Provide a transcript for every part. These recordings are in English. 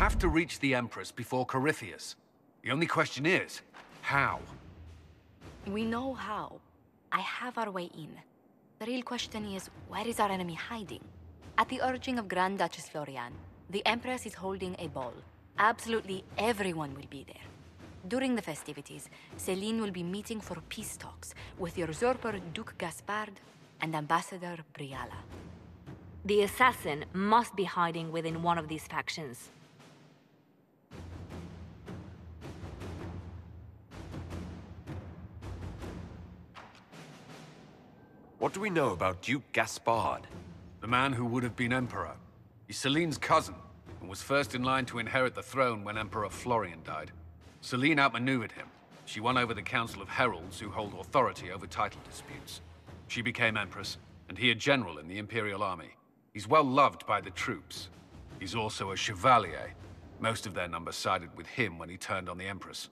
have to reach the Empress before Corypheus. The only question is, how? We know how. I have our way in. The real question is, where is our enemy hiding? At the urging of Grand Duchess Florianne, the Empress is holding a ball. Absolutely everyone will be there. During the festivities, Celine will be meeting for peace talks with the usurper Duke Gaspard and Ambassador Briala. The assassin must be hiding within one of these factions. What do we know about Duke Gaspard? The man who would have been Emperor. He's Celine's cousin, and was first in line to inherit the throne when Emperor Florian died. Celine outmaneuvered him. She won over the Council of Heralds, who hold authority over title disputes. She became Empress, and he a general in the Imperial Army. He's well loved by the troops. He's also a Chevalier. Most of their number sided with him when he turned on the Empress.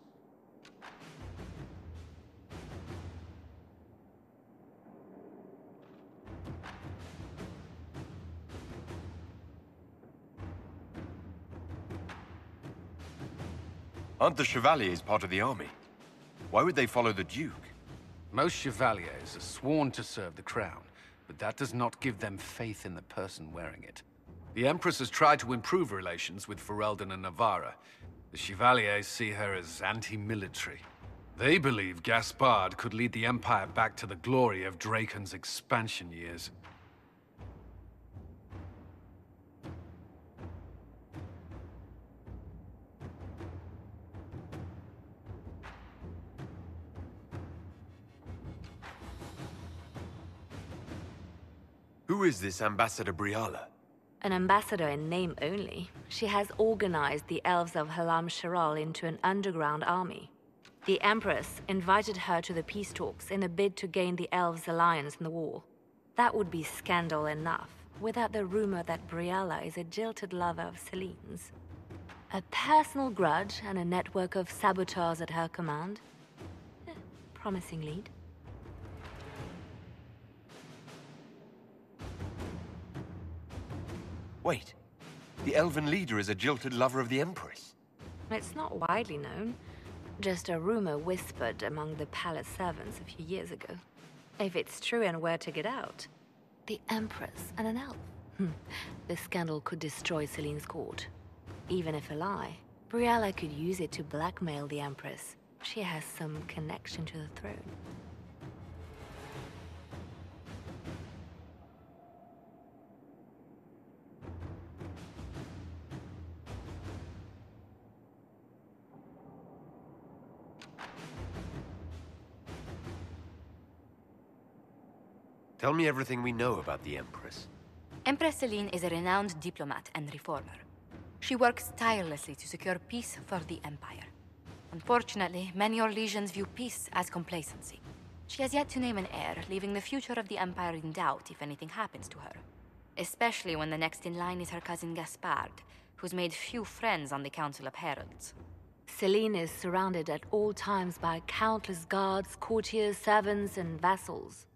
Aren't the Chevaliers part of the army? Why would they follow the Duke? Most Chevaliers are sworn to serve the crown, but that does not give them faith in the person wearing it. The Empress has tried to improve relations with Ferelden and Navarra. The Chevaliers see her as anti-military. They believe Gaspard could lead the Empire back to the glory of Drakon's expansion years. Who is this Ambassador Briala? An ambassador in name only, she has organized the elves of Halamshiral into an underground army. The Empress invited her to the peace talks in a bid to gain the elves' alliance in the war. That would be scandal enough, without the rumor that Briala is a jilted lover of Celine's. A personal grudge and a network of saboteurs at her command. Eh, promising lead. Wait, the elven leader is a jilted lover of the Empress. It's not widely known. Just a rumor whispered among the palace servants a few years ago. If it's true and where to get out, the Empress and an elf. Hmm. The scandal could destroy Celine's court. Even if a lie, Briala could use it to blackmail the Empress. She has some connection to the throne. Tell me everything we know about the Empress. Empress Celine is a renowned diplomat and reformer. She works tirelessly to secure peace for the Empire. Unfortunately, many Orlesians view peace as complacency. She has yet to name an heir, leaving the future of the Empire in doubt if anything happens to her. Especially when the next in line is her cousin Gaspard, who's made few friends on the Council of Heralds. Celine is surrounded at all times by countless guards, courtiers, servants, and vassals.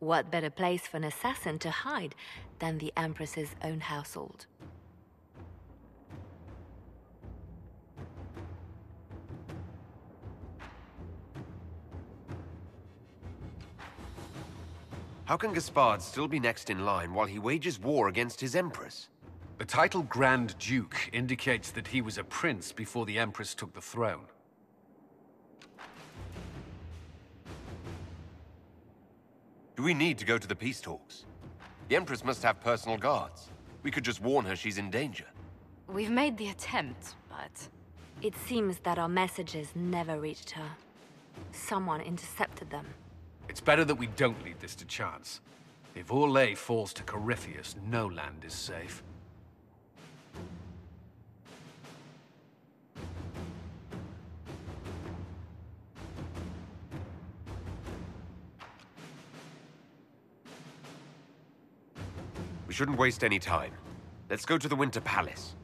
What better place for an assassin to hide than the Empress's own household? How can Gaspard still be next in line while he wages war against his Empress? The title Grand Duke indicates that he was a prince before the Empress took the throne. Do we need to go to the peace talks? The Empress must have personal guards. We could just warn her she's in danger. We've made the attempt, but... It seems that our messages never reached her. Someone intercepted them. It's better that we don't leave this to chance. If Orlais falls to Corypheus, no land is safe. Shouldn't waste any time. Let's go to the Winter Palace.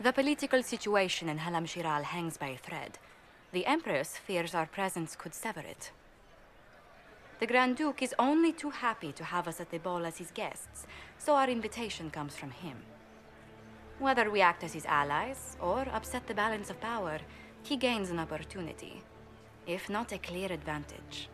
The political situation in Halamshiral hangs by a thread. The Empress fears our presence could sever it. The Grand Duke is only too happy to have us at the ball as his guests, so our invitation comes from him. Whether we act as his allies or upset the balance of power, he gains an opportunity, if not a clear advantage.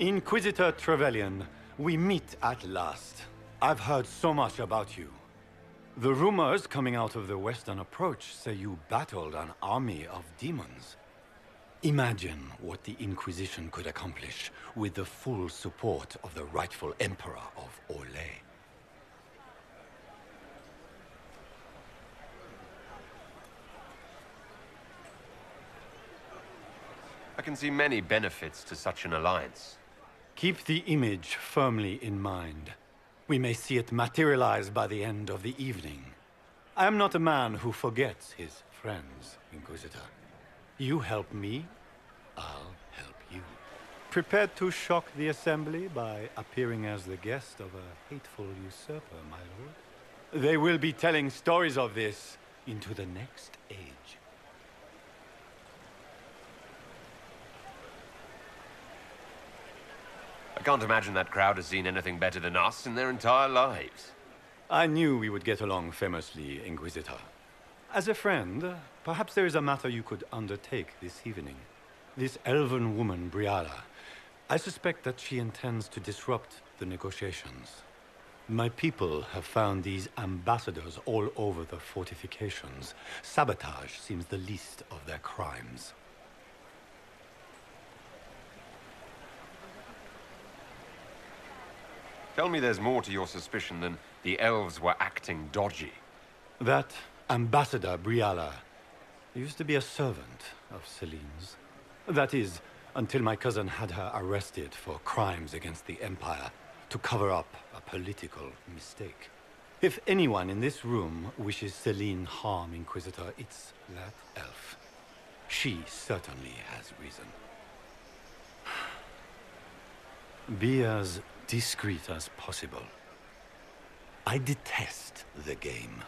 Inquisitor Trevelyan, we meet at last. I've heard so much about you. The rumors coming out of the Western Approach say you battled an army of demons. Imagine what the Inquisition could accomplish with the full support of the rightful Emperor of Orlais. I can see many benefits to such an alliance. Keep the image firmly in mind. We may see it materialize by the end of the evening. I am not a man who forgets his friends, Inquisitor. You help me, I'll help you. Prepared to shock the Assembly by appearing as the guest of a hateful usurper, my lord? They will be telling stories of this into the next age. I can't imagine that crowd has seen anything better than us in their entire lives. I knew we would get along famously, Inquisitor. As a friend, perhaps there is a matter you could undertake this evening. This elven woman, Briala, I suspect that she intends to disrupt the negotiations. My people have found these ambassadors all over the fortifications. Sabotage seems the least of their crimes. Tell me there's more to your suspicion than the elves were acting dodgy. That ambassador, Briala, used to be a servant of Celine's. That is, until my cousin had her arrested for crimes against the Empire to cover up a political mistake. If anyone in this room wishes Celine harm, Inquisitor, it's that elf. She certainly has reason. Be as discreet as possible. I detest the game,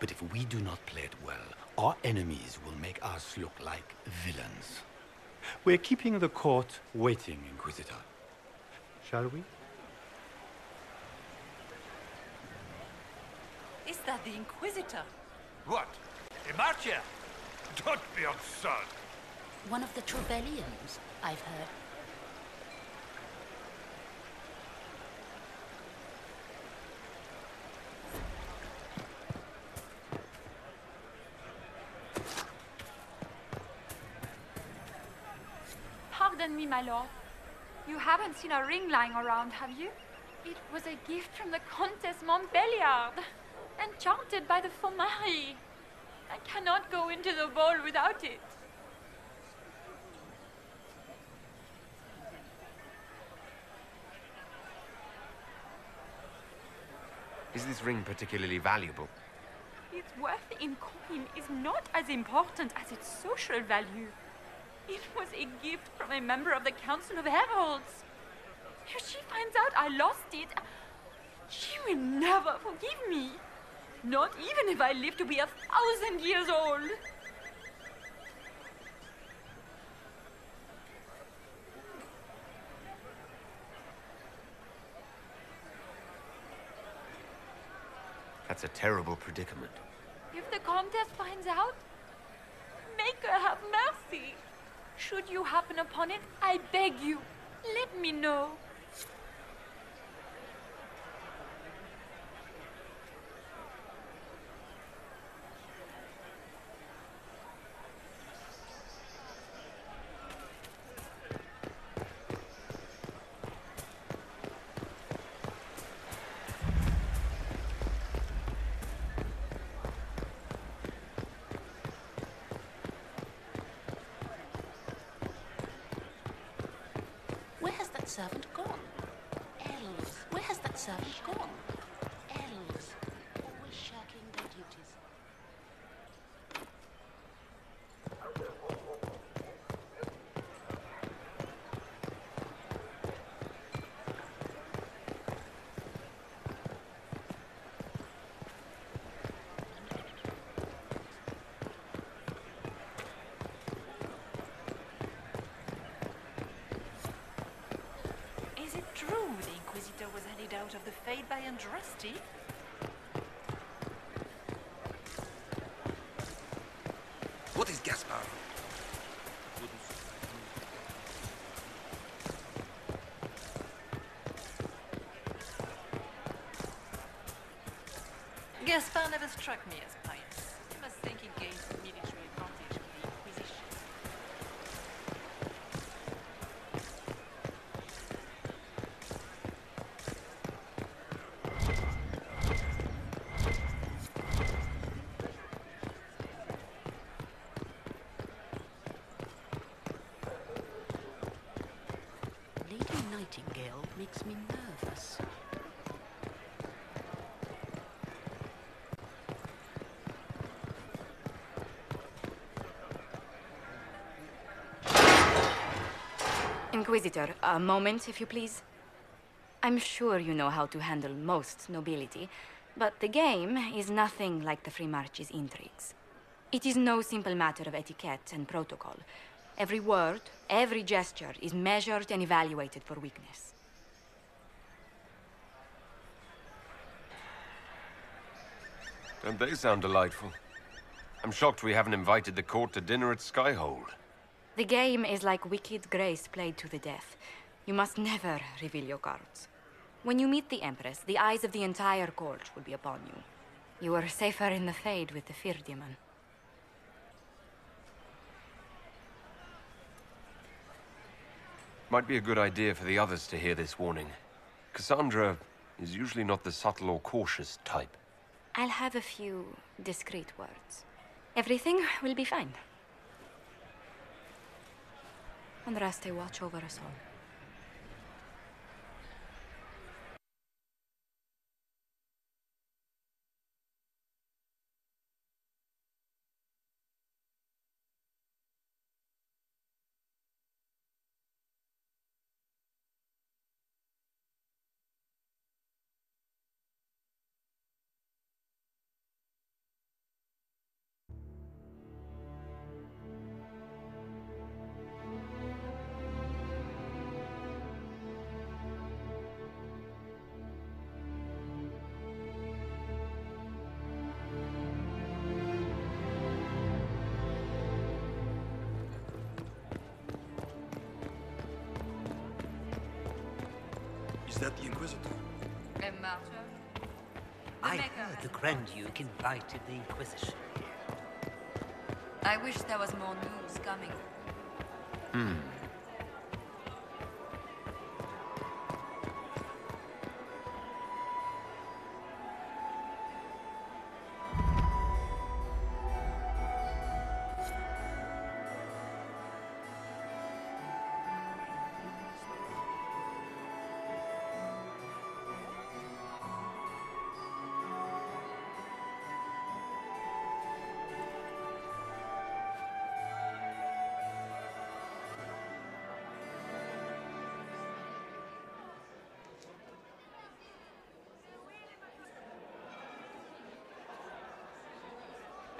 but if we do not play it well, our enemies will make us look like villains. We're keeping the court waiting, Inquisitor. Shall we? Is that the Inquisitor? What? Imagia? Don't be absurd. One of the Trevelyans, I've heard. Me, my lord. You haven't seen a ring lying around, have you? It was a gift from the Countess Montbelliard, enchanted by the Formari. I cannot go into the ball without it. Is this ring particularly valuable? Its worth in coin is not as important as its social value. It was a gift from a member of the Council of Heralds. If she finds out I lost it, she will never forgive me. Not even if I live to be a thousand years old. That's a terrible predicament. If the Countess finds out, make her have mercy. Should you happen upon it, I beg you, let me know. Servant gone? Elves. Where has that servant gone? Elves. Always shirking their duties. And rusty. What is Gaspard? Gaspard never struck me as pious. You must think he gained some military advantage with the Inquisition. Lady Nightingale makes me nervous. Inquisitor, a moment, if you please. I'm sure you know how to handle most nobility, but the game is nothing like the Free Marches intrigues. It is no simple matter of etiquette and protocol. Every word, every gesture is measured and evaluated for weakness. Don't they sound delightful? I'm shocked we haven't invited the court to dinner at Skyhold. The game is like Wicked Grace played to the death. You must never reveal your cards. When you meet the Empress, the eyes of the entire court will be upon you. You are safer in the Fade with the Fear Demon. Might be a good idea for the others to hear this warning. Cassandra is usually not the subtle or cautious type. I'll have a few discreet words. Everything will be fine. Andraste, watch over us all. That the Inquisitor? I heard the Grand Duke invited the Inquisition here. I wish there was more news coming. Hmm.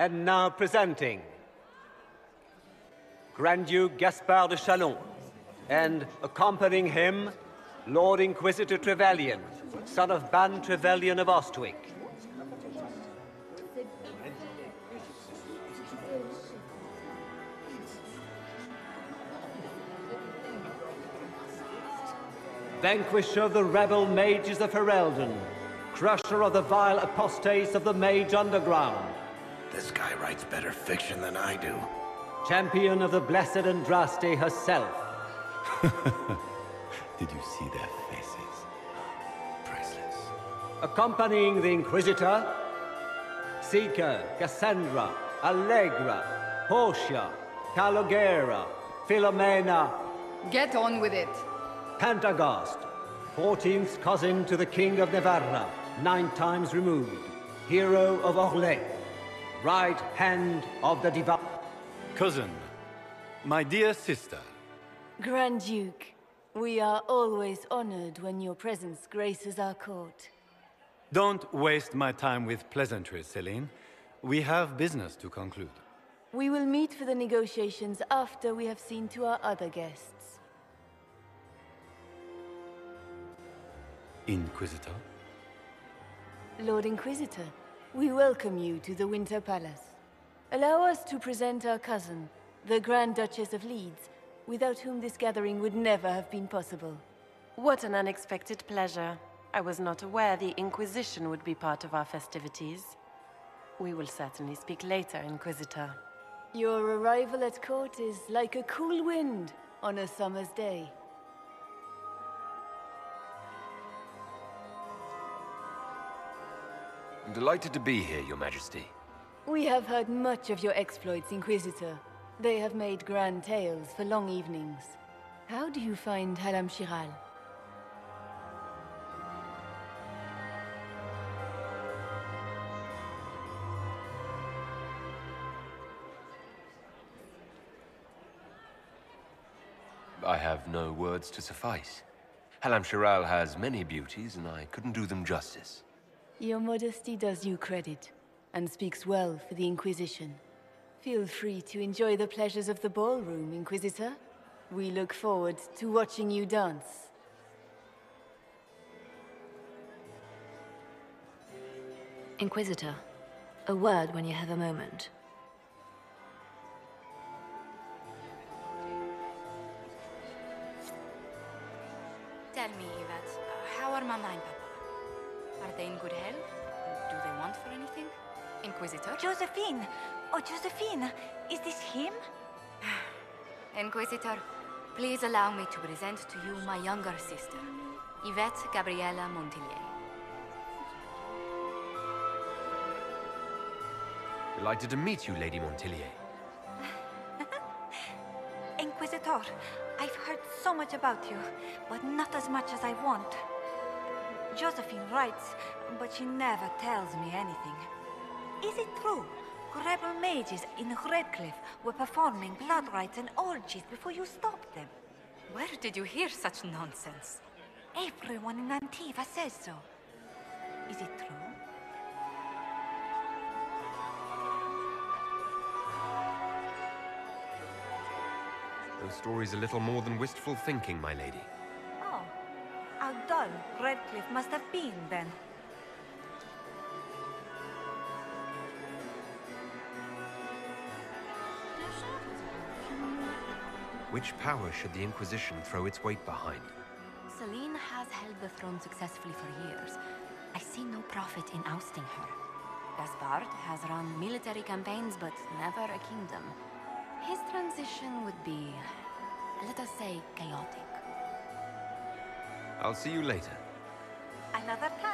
And now presenting Grand Duke Gaspard de Chalon, and accompanying him, Lord Inquisitor Trevelyan, son of Bann Trevelyan of Ostwick. Vanquisher of the rebel mages of Ferelden, crusher of the vile apostates of the mage underground. This guy writes better fiction than I do. Champion of the blessed Andraste herself. Did you see their faces? Priceless. Accompanying the Inquisitor, Seeker, Cassandra, Allegra, Portia, Calogera, Filomena, Get on with it. Pentaghast, 14th cousin to the King of Navarra, nine times removed, hero of Orlais, right hand of the divine. Cousin, my dear sister, Grand Duke, we are always honored when your presence graces our court. don't waste my time with pleasantries, Celine. We have business to conclude. We will meet for the negotiations after we have seen to our other guests. Inquisitor? Lord Inquisitor, we welcome you to the Winter Palace. Allow us to present our cousin, the Grand Duchess of Leeds, without whom this gathering would never have been possible. What an unexpected pleasure. I was not aware the Inquisition would be part of our festivities. We will certainly speak later, Inquisitor. Your arrival at court is like a cool wind on a summer's day. I'm delighted to be here, Your Majesty. We have heard much of your exploits, Inquisitor. They have made grand tales for long evenings. How do you find Halamshiral? I have no words to suffice. Halamshiral has many beauties, and I couldn't do them justice. Your modesty does you credit, and speaks well for the Inquisition. Feel free to enjoy the pleasures of the ballroom, Inquisitor. We look forward to watching you dance. Inquisitor, a word when you have a moment. Josephine! Oh, Josephine! Is this him? Inquisitor, please allow me to present to you my younger sister, Yvette Gabriella Montilyet. Delighted to meet you, Lady Montilyet. Inquisitor, I've heard so much about you, but not as much as I want. Josephine writes, but she never tells me anything. Is it true? Rebel mages in Redcliffe were performing blood rites and orgies before you stopped them. Where did you hear such nonsense? Everyone in Antiva says so. Is it true? Those stories are little more than wistful thinking, my lady. Oh, how dull Redcliffe must have been then. Which power should the Inquisition throw its weight behind? Celine has held the throne successfully for years. I see no profit in ousting her. Gaspard has run military campaigns, but never a kingdom. His transition would be, let us say, chaotic. I'll see you later. Another time.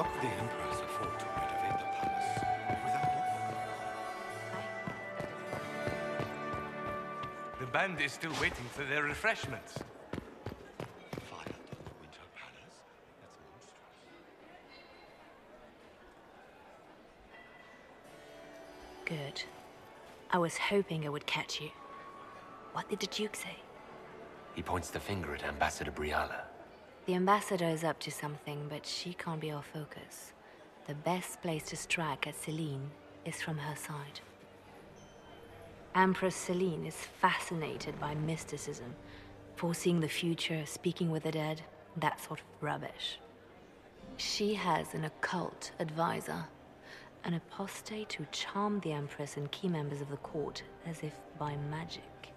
How could the Emperors afford to renovate the palace without The band is still waiting for their refreshments. Good. I was hoping I would catch you. What did the Duke say? He points the finger at Ambassador Briala. The ambassador is up to something, but she can't be our focus. The best place to strike at Celine is from her side. Empress Celine is fascinated by mysticism, foreseeing the future, speaking with the dead, that sort of rubbish. She has an occult advisor, an apostate who charmed the Empress and key members of the court as if by magic.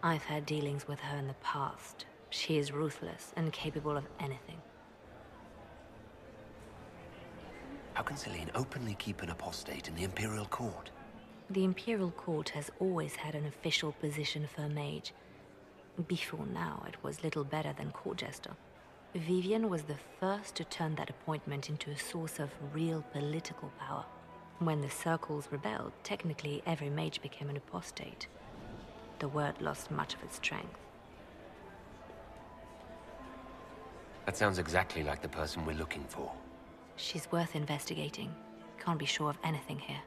I've had dealings with her in the past. She is ruthless and capable of anything. How can Celine openly keep an apostate in the Imperial Court? The Imperial Court has always had an official position for a mage. Before now, it was little better than court jester. Vivienne was the first to turn that appointment into a source of real political power. When the circles rebelled, technically every mage became an apostate. The word lost much of its strength. That sounds exactly like the person we're looking for. She's worth investigating. Can't be sure of anything here.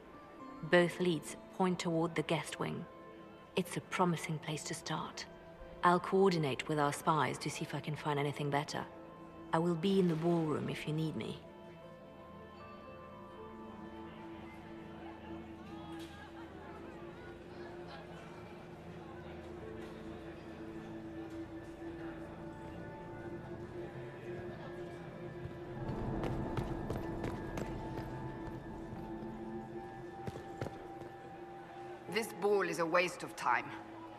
Both leads point toward the guest wing. It's a promising place to start. I'll coordinate with our spies to see if I can find anything better. I will be in the ballroom if you need me. Is a waste of time,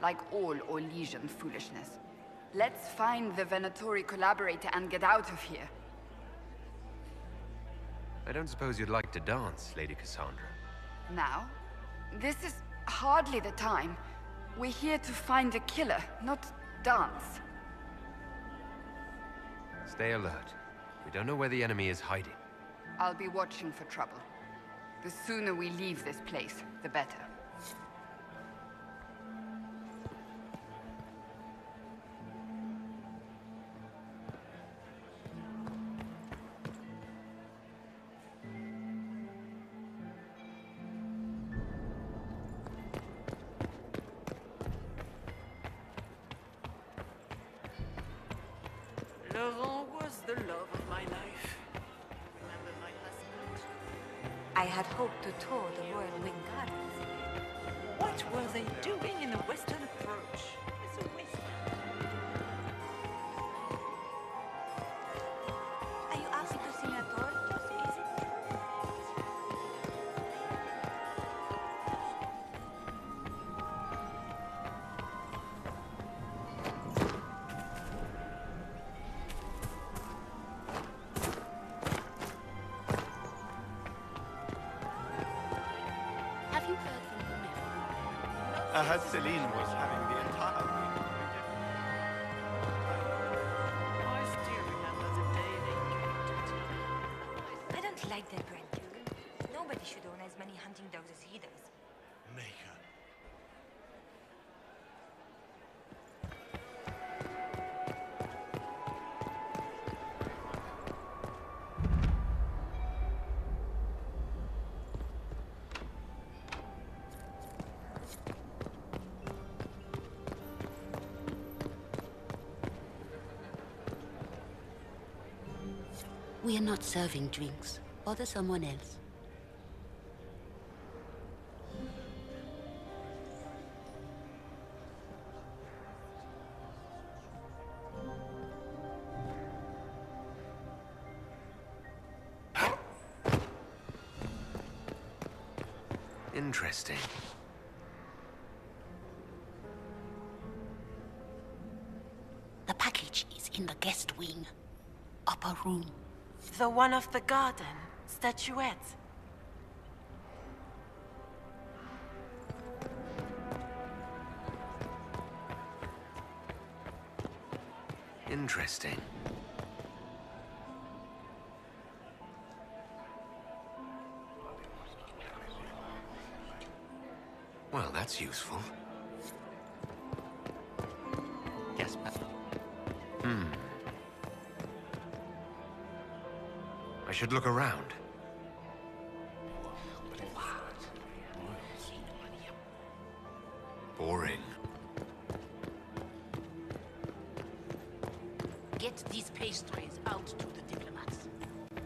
like all Orlesian foolishness. Let's find the Venatori collaborator and get out of here. I don't suppose you'd like to dance, Lady Cassandra. Now? This is hardly the time. We're here to find a killer, not dance. Stay alert. We don't know where the enemy is hiding. I'll be watching for trouble. The sooner we leave this place, the better. We are not serving drinks. Order someone else. Interesting. The package is in the guest wing. Upper room. The one of the garden. Statuette. Interesting. Well, that's useful. Should look around. Boring. Get these pastries out to the diplomats.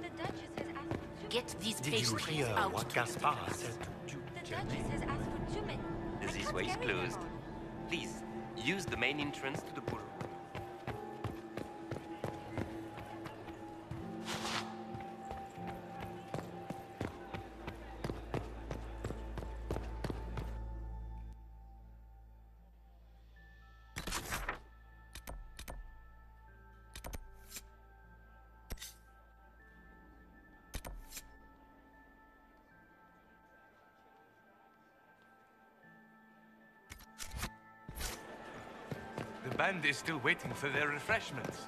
The Duchess has asked for two Get these Did you pastries hear out what to Gaspard the diplomats. said to Duke The Duchess has asked for two men. This way is closed. them. Please, use the main entrance to the band is still waiting for their refreshments.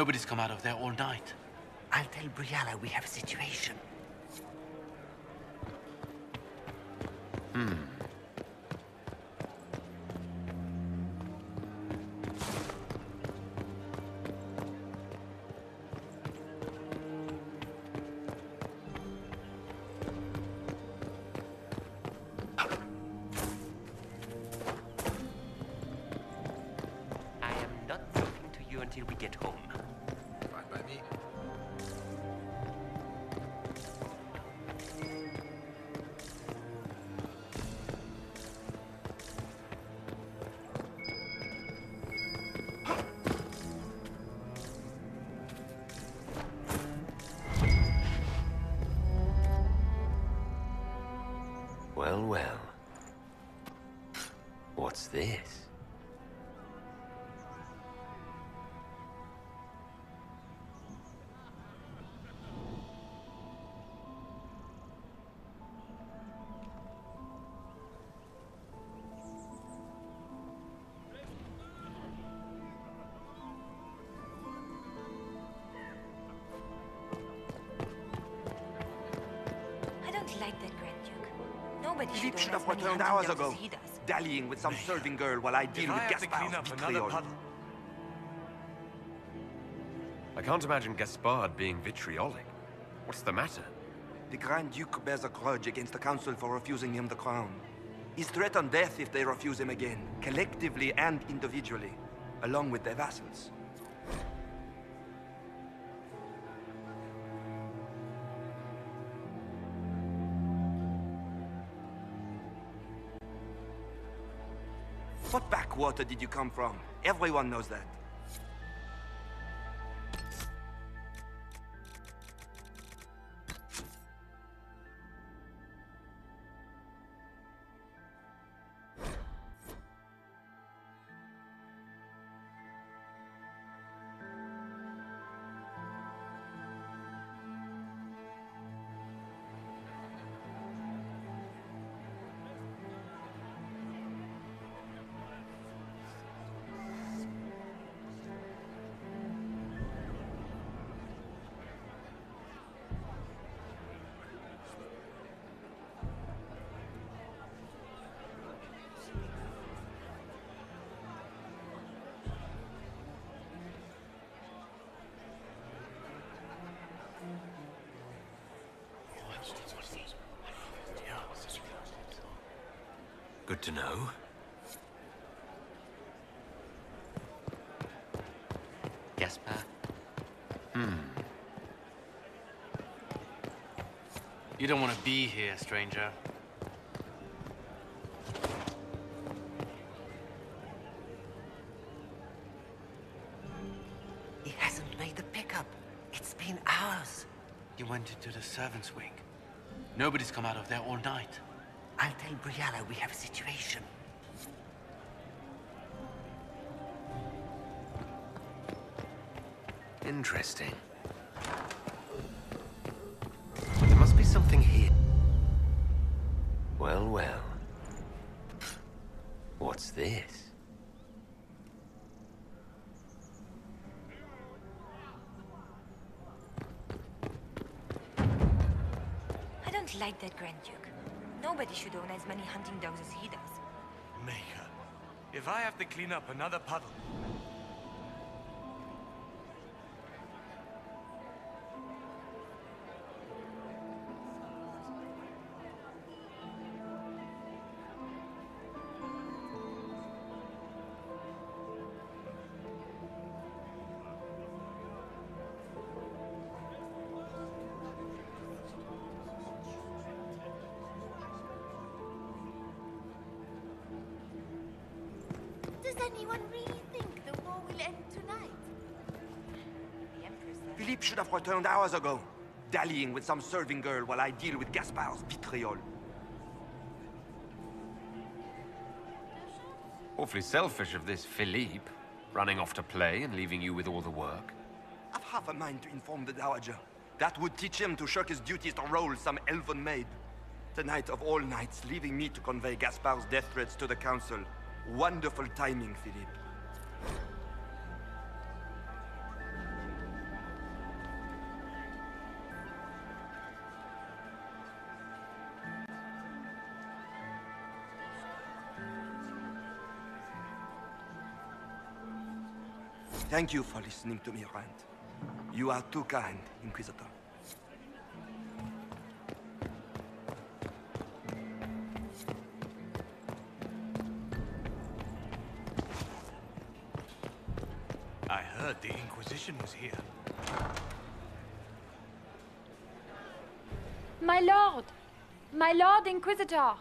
Nobody's come out of there all night. I'll tell Briala we have a situation. Like that Grand Duke. Nobody Philippe should should have as many returned hours ago, as he does. dallying with some serving girl while I deal I with have Gaspard's vitriol. I can't imagine Gaspard being vitriolic. What's the matter? The Grand Duke bears a grudge against the Council for refusing him the crown. He's threatened death if they refuse him again, collectively and individually, along with their vassals. What did you come from? Everyone knows that. Good to know. Gaspard? Hmm. You don't want to be here, stranger. He hasn't made the pickup. It's been hours. You went into the servants' wing. Nobody's come out of there all night. I'll tell Briala we have a situation. Interesting. There must be something here. Well, well. What's this? I don't like that Grand Duke. Nobody should own as many hunting dogs as he does. Maker, if I have to clean up another puddle, anyone really think the war will end tonight? Philippe should have returned hours ago, dallying with some serving girl while I deal with Gaspard's vitriol. Awfully selfish of this Philippe, running off to play and leaving you with all the work. I've half a mind to inform the Dowager. That would teach him to shirk his duties to roll some elven maid. Tonight of all nights, leaving me to convey Gaspard's death threats to the Council. Wonderful timing, Philippe. Thank you for listening to me rant. You are too kind, Inquisitor. The Inquisition was here. My lord! My lord Inquisitor!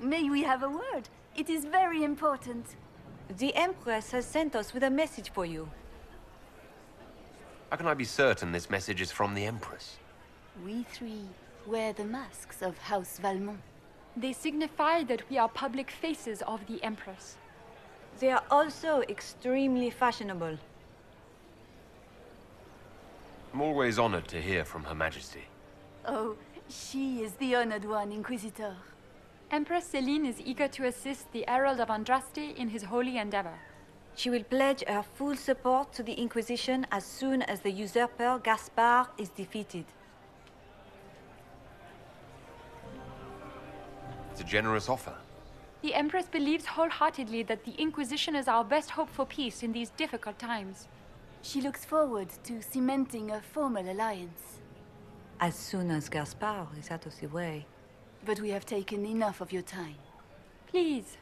May we have a word? It is very important. The Empress has sent us with a message for you. How can I be certain this message is from the Empress? We three wear the masks of House Valmont. They signify that we are public faces of the Empress. They are also extremely fashionable. I'm always honored to hear from Her Majesty. Oh, she is the honored one, Inquisitor. Empress Celine is eager to assist the Herald of Andraste in his holy endeavor. She will pledge her full support to the Inquisition as soon as the usurper Gaspard is defeated. It's a generous offer. The Empress believes wholeheartedly that the Inquisition is our best hope for peace in these difficult times. She looks forward to cementing a formal alliance. As soon as Gaspard is out of the way. But we have taken enough of your time. Please,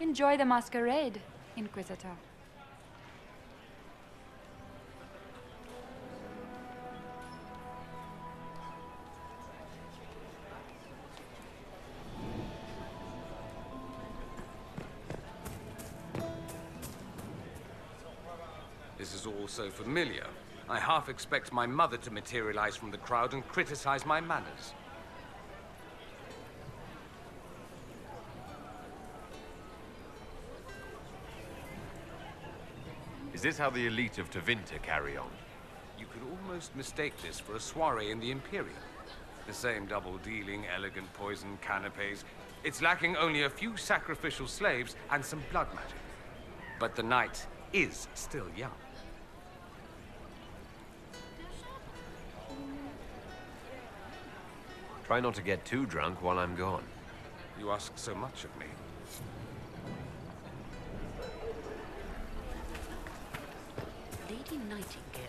enjoy the masquerade, Inquisitor. So familiar. I half expect my mother to materialize from the crowd and criticize my manners. Is this how the elite of Tevinter carry on? You could almost mistake this for a soiree in the Imperium. The same double-dealing, elegant poison canapes. It's lacking only a few sacrificial slaves and some blood magic. But the night is still young. Try not to get too drunk while I'm gone. You ask so much of me. Lady Nightingale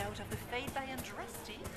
Out of the faith by Andraste? What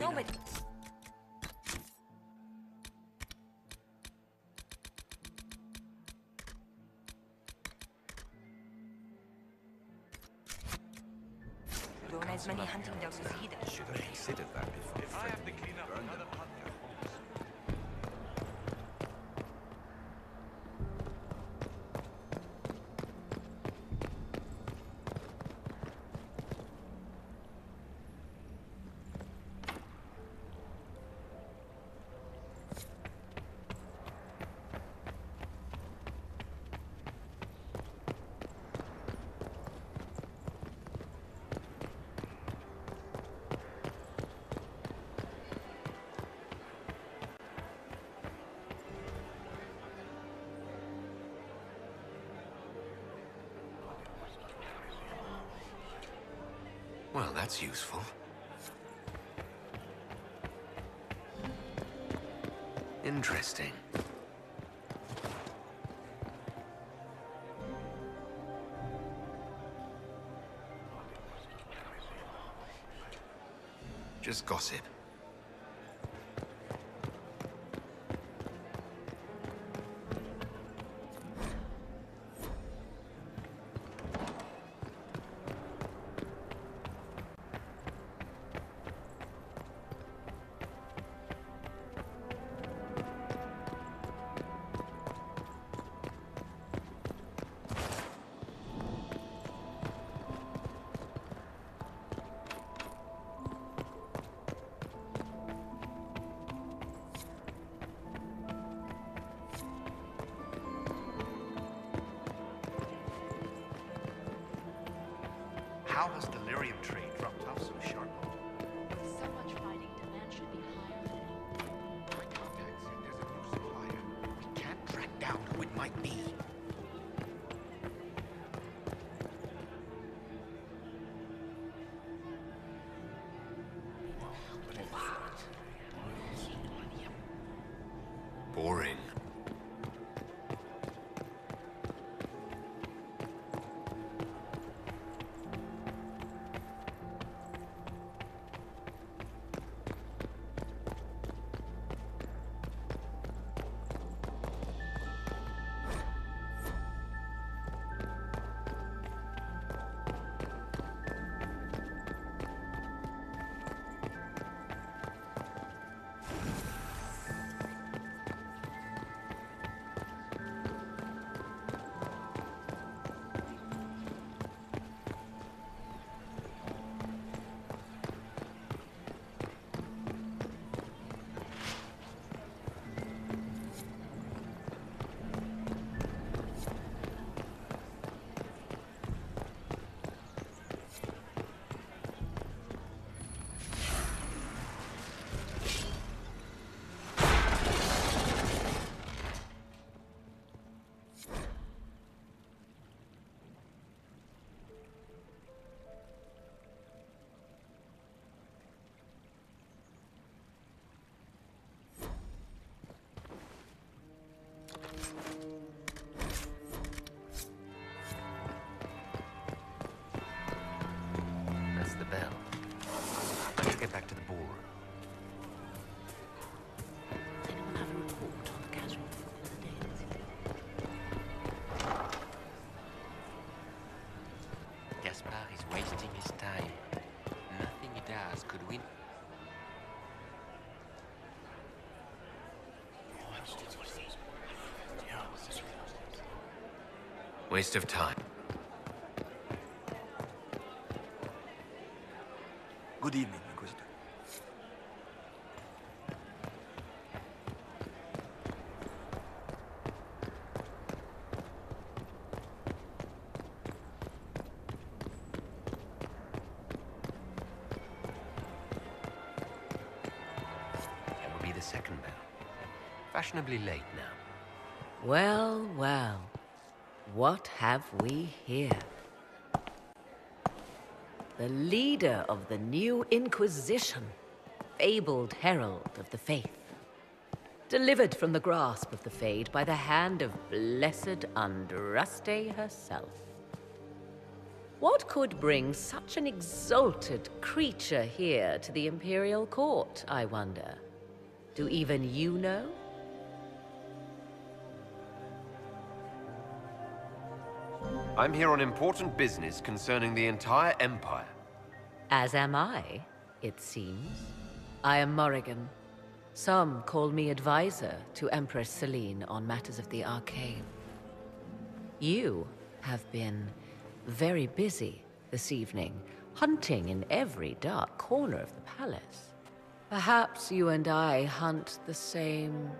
Nobody. Don't as many hunting dogs as he does. Should have considered that before. I have to clean up another podcast. Well, that's useful. Interesting. Just gossip. How has the lyrium trade dropped off so sharply? Waste of time. Good evening, Inquisitor. That will be the second bell. Fashionably late. Well, well. What have we here? The leader of the new Inquisition, fabled herald of the faith. Delivered from the grasp of the Fade by the hand of blessed Andraste herself. What could bring such an exalted creature here to the Imperial Court, I wonder? Do even you know? I'm here on important business concerning the entire Empire. As am I, it seems. I am Morrigan. Some call me advisor to Empress Celine on matters of the arcane. You have been very busy this evening, hunting in every dark corner of the palace. Perhaps you and I hunt the same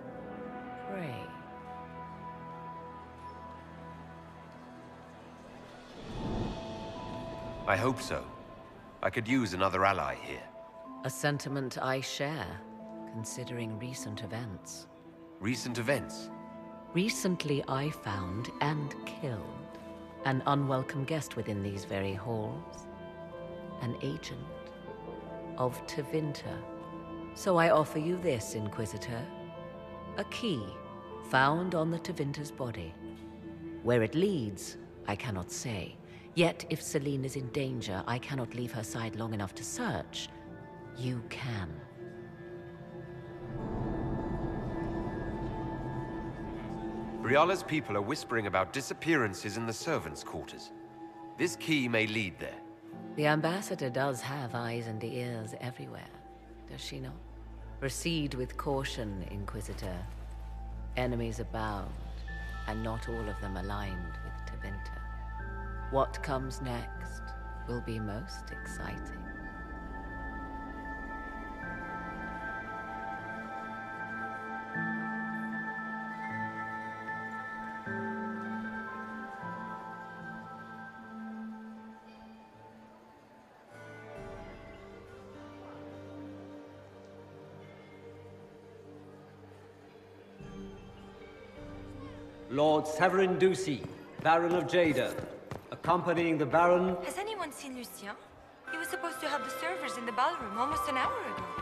prey. I hope so. I could use another ally here. A sentiment I share, considering recent events. Recent events? Recently I found and killed an unwelcome guest within these very halls. An agent of Tevinter. So I offer you this, Inquisitor. A key found on the Tevinter's body. Where it leads, I cannot say. Yet, if Celine is in danger, I cannot leave her side long enough to search. You can. Briala's people are whispering about disappearances in the servants' quarters. This key may lead there. The ambassador does have eyes and ears everywhere, does she not? Proceed with caution, Inquisitor. Enemies abound, and not all of them aligned with Tevinter. What comes next will be most exciting. Lord Severin Ducey, Baron of Jader, accompanying the Baron Has anyone seen Lucien? He was supposed to have the servers in the ballroom almost an hour ago.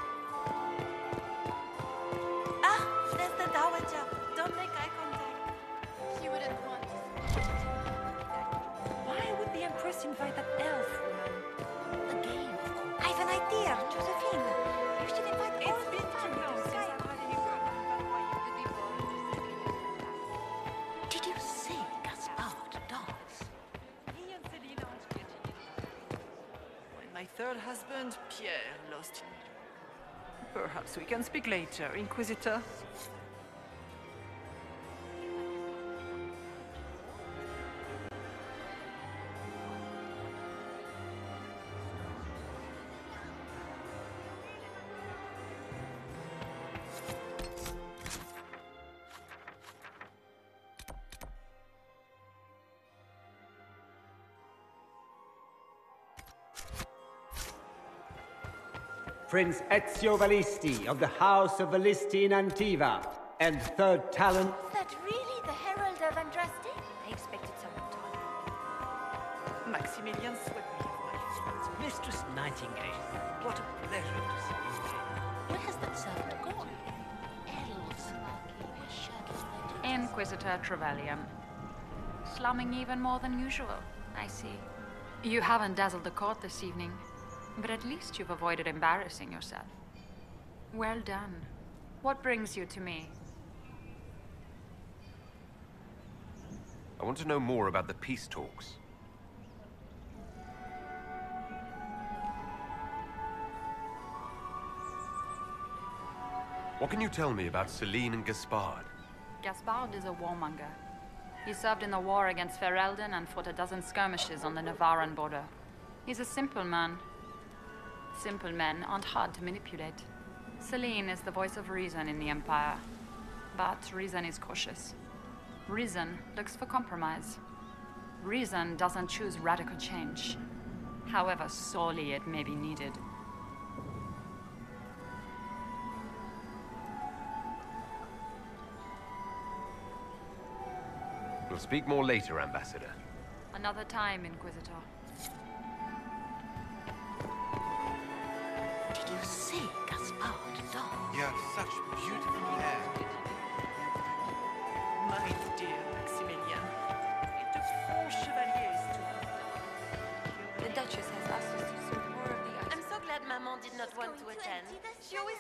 Third husband, Pierre, lost him. Perhaps we can speak later, Inquisitor. Prince Ezio Valisti of the House of Valisti in Antiva, and third talent Is that really the Herald of Andraste? I expected someone taller. Maximilian swept me off my feet. Mistress Nightingale, what a pleasure to see you. Where has that servant gone? Elves. We're shaking their Inquisitor Trevelyan. Slumming even more than usual, I see. You haven't dazzled the court this evening, but at least you've avoided embarrassing yourself. Well done. What brings you to me? I want to know more about the peace talks. What can you tell me about Celine and Gaspard? Gaspard is a warmonger. He served in the war against Ferelden and fought a dozen skirmishes on the Navarran border. He's a simple man. Simple men aren't hard to manipulate. Celine is the voice of reason in the Empire. But reason is cautious. Reason looks for compromise. Reason doesn't choose radical change, however sorely it may be needed. We'll speak more later, Ambassador. Another time, Inquisitor. Did you see Gaspard Dawn? You have such beautiful hair. My dear Maximilian, it took four chevaliers to... The Duchess has asked us to serve more of the I'm so glad Maman did not want to attend. She always...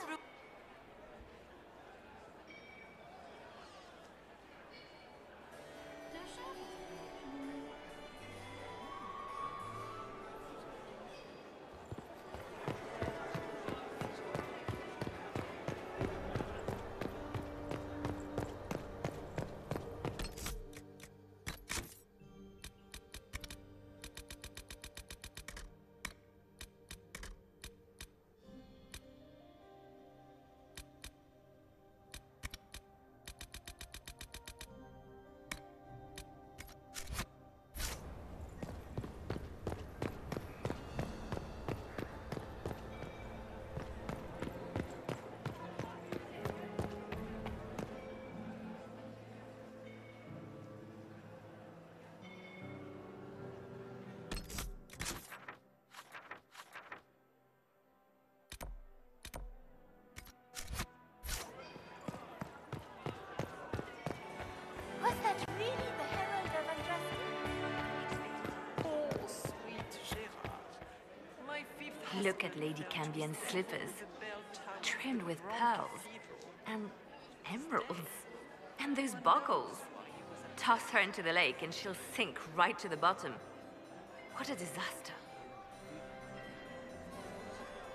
Look at Lady Cambion's slippers, trimmed with pearls and emeralds. And those buckles. Toss her into the lake and she'll sink right to the bottom. What a disaster.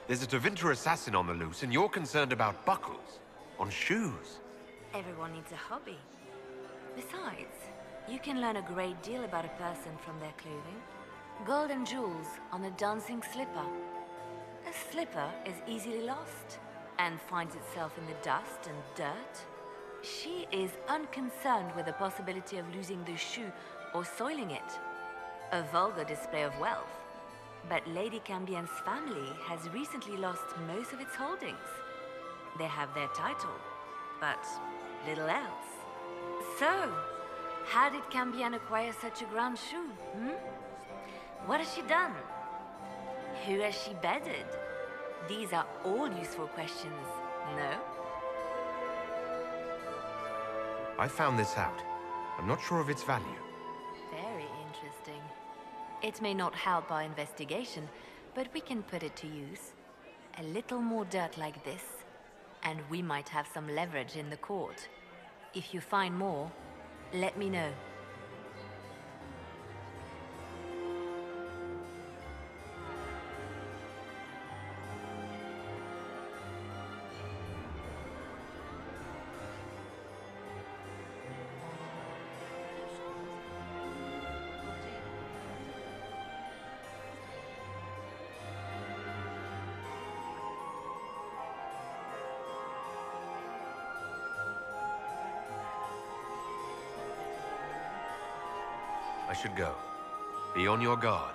There's a Tevinter assassin on the loose, and you're concerned about buckles on shoes. Everyone needs a hobby. Besides, you can learn a great deal about a person from their clothing. Gold and jewels on a dancing slipper. Slipper is easily lost and finds itself in the dust and dirt. She is unconcerned with the possibility of losing the shoe or soiling it. A vulgar display of wealth. But Lady Cambion's family has recently lost most of its holdings. They have their title, but little else. So, how did Cambion acquire such a grand shoe? Hmm? What has she done? Who has she bedded? These are all useful questions, no? I found this out. I'm not sure of its value. Very interesting. It may not help our investigation, but we can put it to use. A little more dirt like this, and we might have some leverage in the court. If you find more, let me know. I should go. Be on your guard.